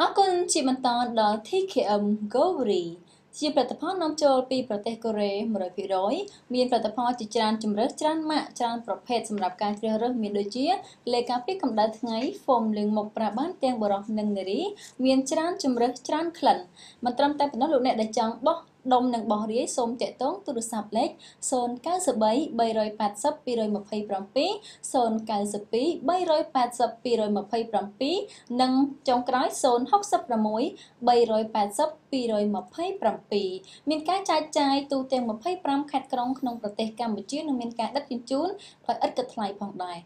អរគុណជាបន្តដល់ TKM Govery ជាផលិតផលនាំចូលពីប្រទេសកូរ៉េ100%មានផលិតផលជាច្រើនជម្រើសច្រើនម៉ាកច្រើនប្រភេទសម្រាប់ការជ្រើសរើសមានដូចជាលេការពារកម្ដៅថ្ងៃហ្វូមលាងមុខប្រើបានទាំងបុរសនិងនារី មានច្រើនជម្រើសច្រើនក្លិនមិនត្រឹមតែប៉ុណ្ណោះលោកអ្នកដែលចង់បោះ ដុំនិងបោះរាយសូមតាក់ទងទូរស័ព្ទលេខ093 380 227 092 380 227និងចុងក្រោយ066 380 227មានការចែកចាយទូទាំង25ខេត្តក្រុងក្នុងប្រទេសកម្ពុជានិងមានការដឹកជញ្ជូនដោយឥតគិតថ្លៃផងដែរ